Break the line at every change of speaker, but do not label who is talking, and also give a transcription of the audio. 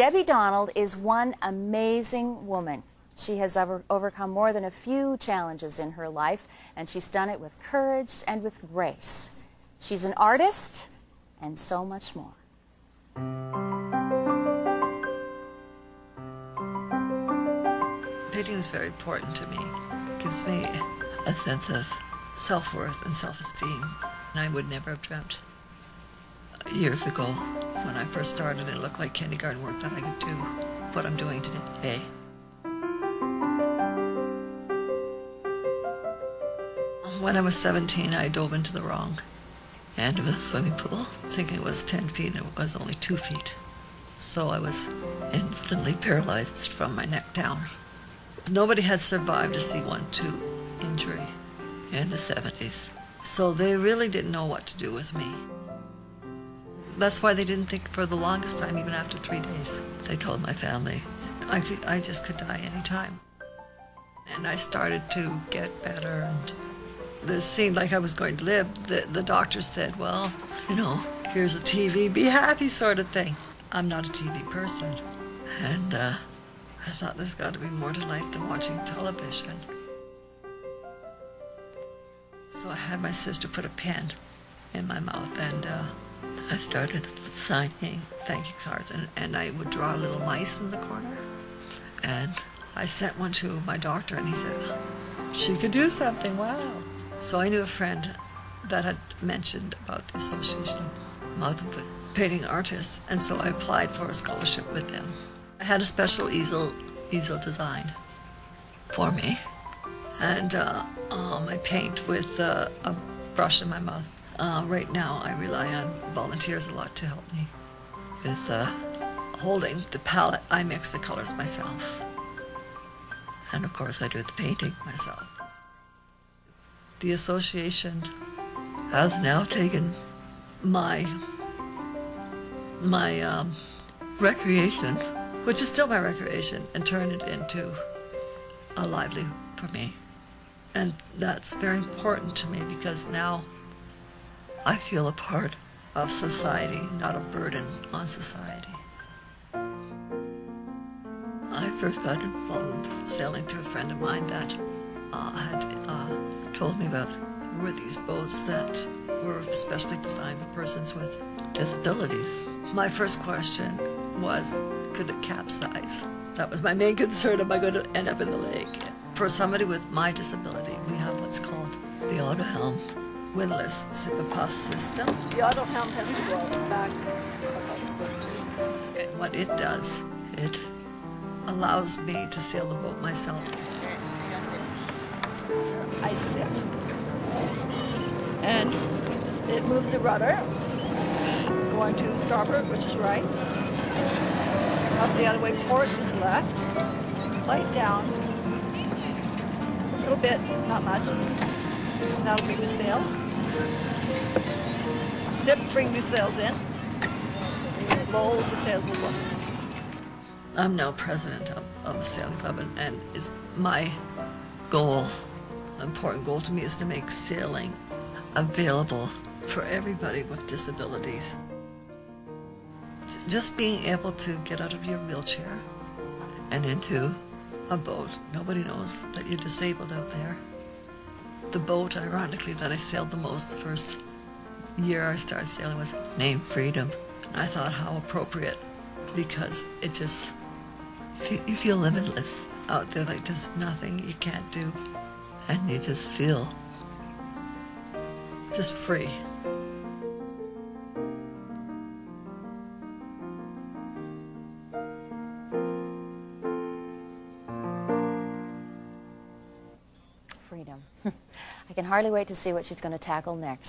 Debbie Donald is one amazing woman. She has over, overcome more than a few challenges in her life, and she's done it with courage and with grace. She's an artist and so much more.
Painting is very important to me. It gives me a sense of self-worth and self-esteem. And I would never have dreamt years ago when I first started it looked like kindergarten work that I could do what I'm doing today. Hey. When I was 17, I dove into the wrong end of the swimming pool, thinking it was 10 feet and it was only 2 feet. So I was instantly paralyzed from my neck down. Nobody had survived a C1-2 injury in the 70s. So they really didn't know what to do with me. That's why they didn't think for the longest time, even after three days. They told my family, I, I just could die anytime. And I started to get better and this seemed like I was going to live. The, the doctor said, well, you know, here's a TV, be happy sort of thing. I'm not a TV person. And uh, I thought there's got to be more to life than watching television. So I had my sister put a pen in my mouth and uh, I started signing thank you cards and, and I would draw little mice in the corner. And I sent one to my doctor and he said, she could do something, wow. So I knew a friend that had mentioned about the Association of Mouth Painting Artists, and so I applied for a scholarship with them. I had a special easel, easel design for me, and uh, um, I paint with uh, a brush in my mouth. Uh, right now, I rely on volunteers a lot to help me with uh, holding the palette. I mix the colors myself. And of course, I do the painting myself the association has now taken my my um, recreation, which is still my recreation, and turned it into a livelihood for me. And that's very important to me because now I feel a part of society, not a burden on society. I first got involved sailing through a friend of mine that uh, had uh, told me about were these boats that were specially designed for persons with disabilities. My first question was, could it capsize? That was my main concern, am I going to end up in the lake? For somebody with my disability, we have what's called the AutoHelm windlass SIPA system. The AutoHelm has to go back what it does, it allows me to sail the boat myself. I sit. And it moves the rudder, going to starboard, which is right. Up the other way, port is left. Light down. A little bit, not much. That'll bring the sails. Sip, bring the sails in. Roll, the sails will look. I'm now president of, of the Sailing Club, and, and it's my goal important goal to me is to make sailing available for everybody with disabilities. Just being able to get out of your wheelchair and into a boat. Nobody knows that you're disabled out there. The boat, ironically, that I sailed the most the first year I started sailing was named Freedom. And I thought how appropriate because it just, you feel limitless out there, like there's nothing you can't do and you just feel just free.
Can hardly wait to see what she's going to tackle next.